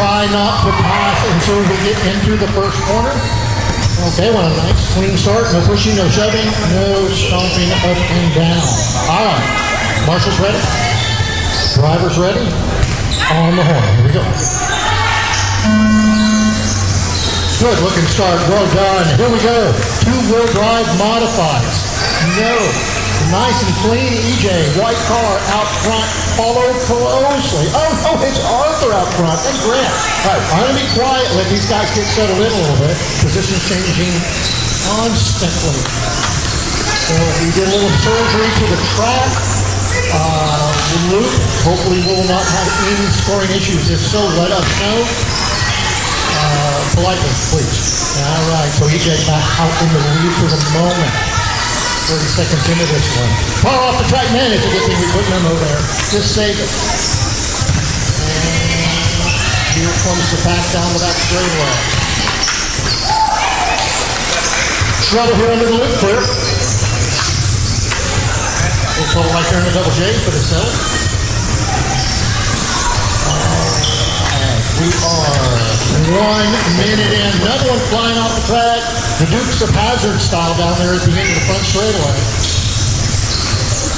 try not to pass until we get into the first corner. Okay, well, a nice clean start. No pushing, no shoving, no stomping up and down. All right. Marshall's ready. Driver's ready. On the horn. Here we go. Good looking start. Well done. Here we go. Two-wheel drive modifieds. No. Nice and clean. EJ, white car out front. Follow closely. Oh, no, it's Arthur out front and Grant. All right, I'm going to be quiet. Let these guys get settled in a little bit. Positions changing constantly. So we did a little surgery to the track. Uh, loop. Hopefully we will not have any scoring issues. If so, let us know. Uh, politely, please. All right, so EJ back out in the lead for the moment. 30 seconds into this one. Far off the track, man, it's a good thing we put Memo there. Just save it. And here comes the pass down the back straightaway. Trouble here under the loop, clear. We'll pull right there in the double J for the cell. We are one minute in. Another one flying off the track. The Dukes of Hazzard style down there at the end of the front straightaway.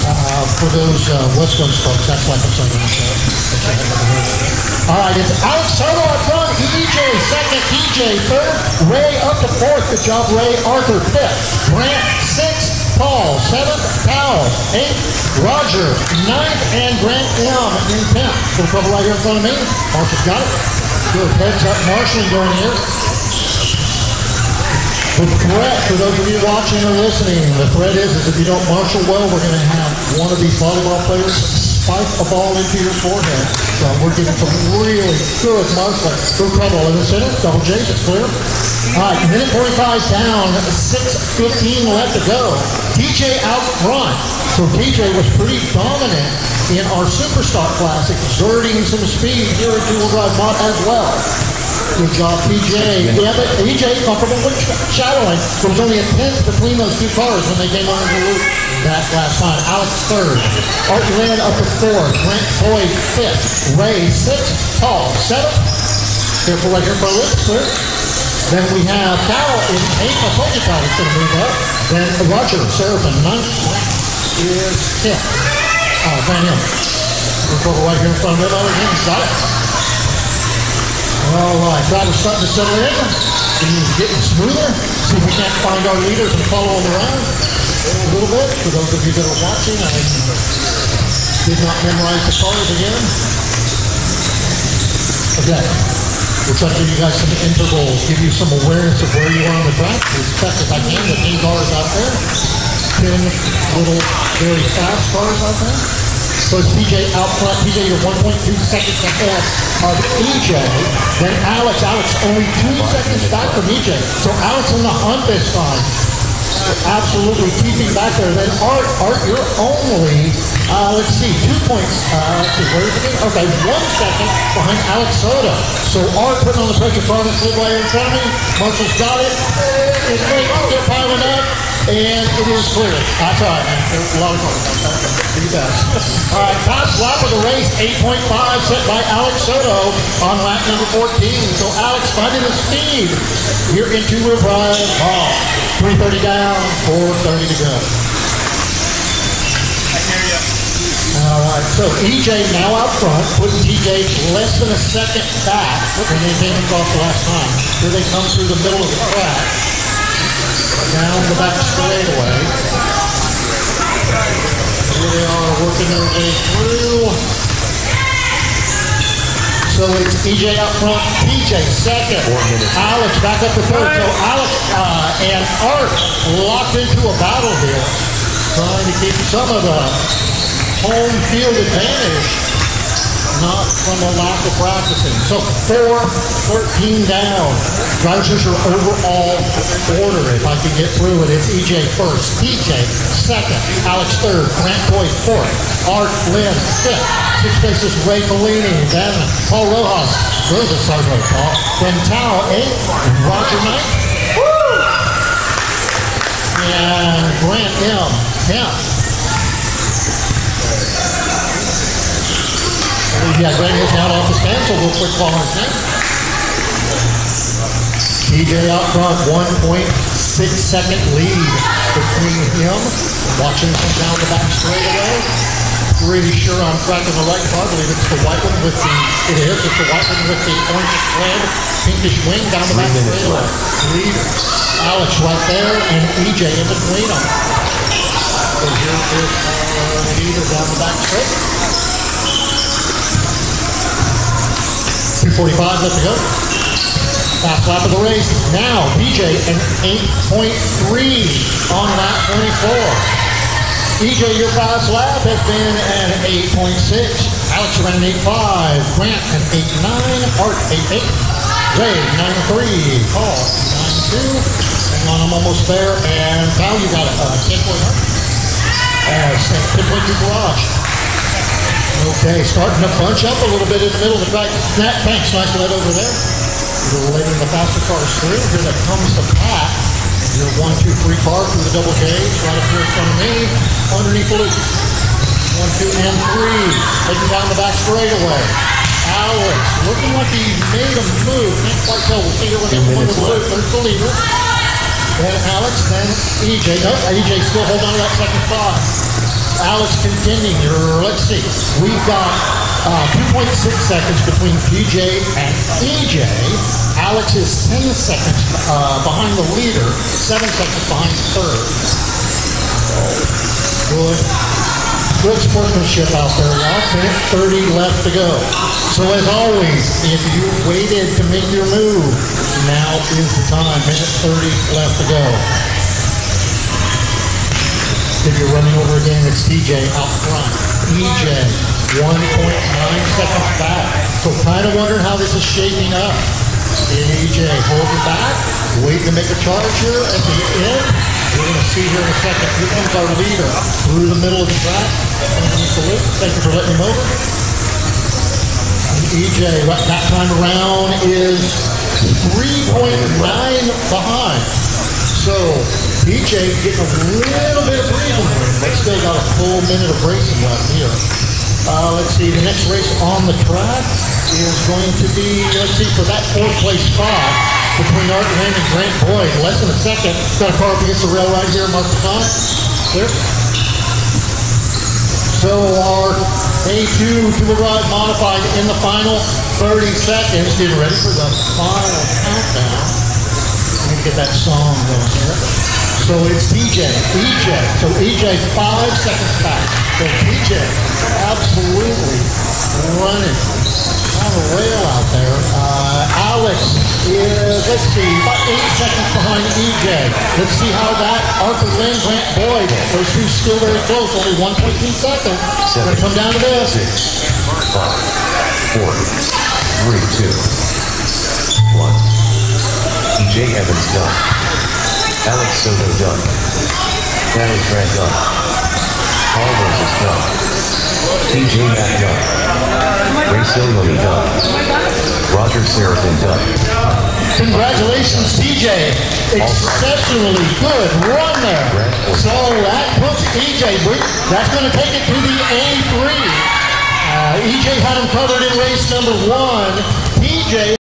Uh, for those uh, West Coast folks, that's like a Southern show. All right, it's Alex Soto up front, EJ second, EJ third, Ray up to fourth. Good job, Ray. Arthur fifth, Grant Paul seventh, Powell eighth, Roger ninth, and Grant M in tenth. Little trouble right here in front of me. Marshall's got it. Good heads up marshalling going here. The threat, for those of you watching or listening, the threat is, is if you don't marshal well, we're going to have one of these volleyball players spike a ball into your forehead. So we're getting some really good marshalling. Good trouble in the center. Double J's, it's clear. All right, minute 45 down, 6.15 left to go. TJ out front. So TJ was pretty dominant in our Superstock class, exerting some speed here at dual drive mod as well. Good job, PJ. Yeah, but PJ comfortable with shadowing. There was only a tenth between those two cars when they came on the loop that last time. Alex third. Art Lynn up to fourth. Brent Boyd fifth. Ray sixth. Paul seventh. Careful right here for a loop. Clear. Then we have Cal in eighth. I told you was going to move up. Then Roger Seraphin ninth. Is tenth. Oh, Van Him. We're right here in front of him. Oh, he's got it. All right, driver's starting to settle in. Things getting smoother. See if we can't find our leaders and follow them around a little bit. For those of you that are watching, I did not memorize the cars again. Okay. We'll try to give you guys some intervals, give you some awareness of where you are on the track. As best as I can with eight cars out there. Ten little, very fast cars out there. So it's PJ out front. PJ, you're 1.2 seconds ahead of EJ. Then Alex. Alex only two seconds back from EJ. So Alex on the hunt this time. Absolutely keeping back there. Then Art, Art, you're only, uh, let's see, two points. Uh, it? Okay, one second behind Alex Soto. So Art putting on the pressure of the in front of me. Marshall's got it. It's great. They're piling up. And it is clear. All right, man. There's a lot of. Do your best. All right, top lap of the race, 8.5 set by Alex Soto on lap number 14. So Alex finding the speed here into Rivide Ball. 330 down, 430 to go. I hear you. All right, so EJ now out front, putting TJ less than a second back when they came across the last time. Here they come through the middle of the track down the back straightaway. Here they are working their way through. So it's EJ out front, PJ second, Alex back up to third. So Alex uh, and Art locked into a battle here, trying to keep some of the home field advantage not from a lack of practicing. So 4, 13 down. Drivers are overall order. If I can get through it, it's EJ first, PJ second, Alex third, Grant Boyd fourth, Art Lynn fifth, six spaces Ray Bellini, then Paul Rojas, there's a Sargo Paul, then Tao eighth, Roger ninth, and Grant M tenth. Yeah, Grant is now off the stand, so we'll quick call on TJ out front, 1.6 second lead between him. Watching him down the back straightaway. Pretty sure I'm tracking the right car. I believe it's the white one with the, it is, it's the white one with the orange thread, pinkish wing down the back straightaway. Leader. Alex right there, and EJ in between them. So here is uh, leader down the back straight. 245 left to go. Last lap of the race. Now, BJ an 8.3 on lap 24. EJ, your fast lap has been an 8.6. Alex ran an 8.5. Grant an 8.9. Art 8.8. Ray 9.3. Paul 9.2. Hang on, I'm almost there. And Kyle, you got a uh, 10.1. Uh, 10.2 garage. Okay, starting to bunch up a little bit in the middle of the track. That, thanks, nice lead over there. A little later the faster cars through. Here that comes the pack. Your one, two, three car through the double cage, right up here in front of me, underneath the loop. One, two, and three. Heading down the back straightaway. Alex, looking like he made a move. Can't quite tell. We'll see here when they come the loop. There's the leader. Then Alex, then EJ. No, EJ still holding on to that second spot. Alex contending here. Let's see. We've got uh, 2.6 seconds between PJ and EJ. Alex is 10 seconds uh, behind the leader, 7 seconds behind third. Good. Good sportsmanship out there, y'all. 30 left to go. So as always, if you waited to make your move, now is the time. Minute 30 left to go. If you're running over again, it's TJ out front. EJ, 1.9 seconds back. So kind of wondering how this is shaping up. EJ holding back, waiting to make a charge here at the end. We're going to see here in a second. Here comes our leader through the middle of the track. Thank you for letting him over. And EJ, that time around, is 3.9 behind. So PJ getting a little bit of breathing room, but still got a full minute of racing left here. Uh, let's see, the next race on the track is going to be, let's see, for that fourth place spot between Art Lane and Grant Boyd. Less than a second. Got a car up against the rail right here, mark the time. Clear. So our A2 Dual Ride modified in the final 30 seconds. Getting ready for the final countdown. Let me get that song going here. So it's EJ, EJ. So EJ five seconds back. So EJ, absolutely running on a rail out there. Uh, Alex is, let's see, about eight seconds behind EJ. Let's see how that Arthur Lynn, Grant Boyd, those two still very close, only 1.2 seconds. Gonna come down to this. Six, five, four, three, two, one. EJ Evans done. Alex Soto done. Danny Grant done. Paul Roses done. TJ Matt done. Ray Silverman done. Roger Seraphin done. Congratulations, TJ. Exceptionally good run there. So that puts EJ, that's going to take it to the A3. Uh, EJ had him covered in race number one. PJ